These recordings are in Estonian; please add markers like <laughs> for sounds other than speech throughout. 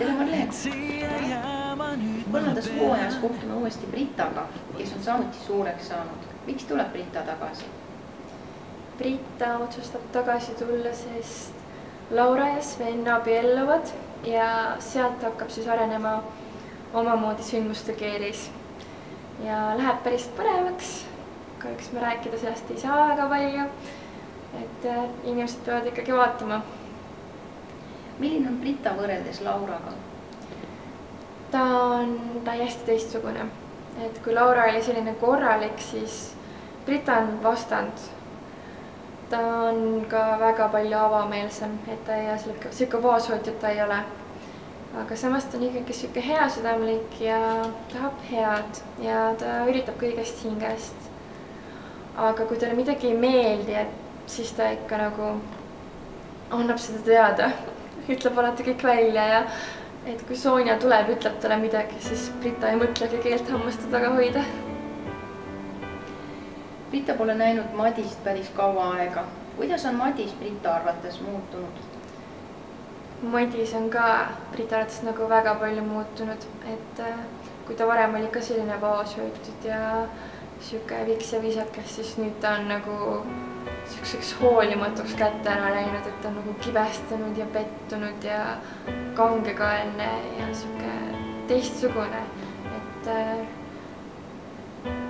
tere, Marleen! kolmandas hooajas kohtume uuesti Britaga, kes on samuti suureks saanud. miks tuleb Brita tagasi? Brita otsustab tagasi tulla, sest Laura ja Sven abielluvad ja sealt hakkab siis arenema omamoodi sündmuste keeris. ja läheb päris põnevaks. kahjuks me rääkida sellest ei saa väga palju. et äh, inimesed peavad ikkagi vaatama. Milline on Brita võrreldes Lauraga? ta on täiesti teistsugune. et kui Laura oli selline korralik, siis Brita on vastand. ta on ka väga palju avameelsem, et ta ei ole sihuke, sihuke vaoshoidja ta ei ole. aga samas ta on ikkagi sihuke heasüdamlik ja tahab head ja ta üritab kõigest hingest. aga kui talle midagi ei meeldi, et siis ta ikka nagu annab seda teada, ütleb alati kõik välja ja et kui Sonja tuleb, ütleb talle midagi, siis Brita ei mõtlegi keelt hammaste taga hoida. Brita pole näinud Madist päris kaua aega. kuidas on Madis Brita arvates muutunud? Madis on ka Brita arvates nagu väga palju muutunud, et äh, kui ta varem oli ka selline vaoshoitud ja sihuke viks ja viisakas, siis nüüd ta on nagu siukseks hoolimatuks kätte ära läinud, et ta on nagu kibestunud ja pettunud ja kangekaelne ja sihuke teistsugune, et äh,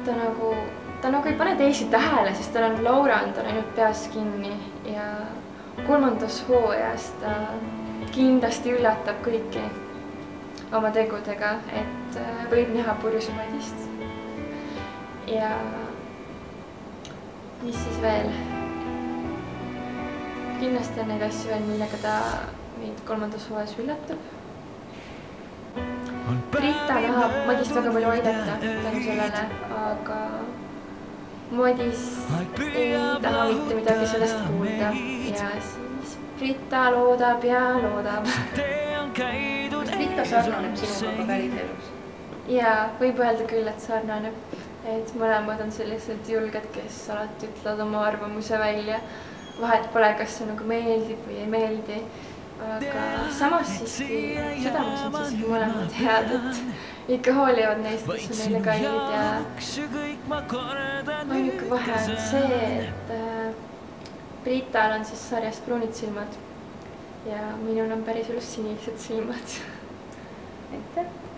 ta nagu, ta nagu ei pane teisi tähele, sest tal on Laura on ainult peas kinni ja kolmandas hooajas ta kindlasti üllatab kõiki oma tegudega, et äh, võib näha purjus Madist. ja mis siis veel? Kindlasti on neid asju veel, millega ta meid kolmandas hooajas üllatab. Brita tahab Madist väga palju aidata tänu sellele, aga Madis ei taha mitte midagi sellest kuulda ja siis Brita loodab ja loodab. kas Brita sarnaneb sinuga päriselus? jaa, võib öelda küll, et sarnaneb. et mõlemad on sellised julged, kes alati ütlevad oma arvamuse välja vahet pole, kas see nagu meeldib või ei meeldi. aga samas siiski südames on siiski mõlemad head, et ikka hoolivad neist, kes on neile kallid ja ainuke vahe on see, et äh, Brital on siis sarjas pruunid silmad ja minul on päriselus sinised silmad. <laughs> aitäh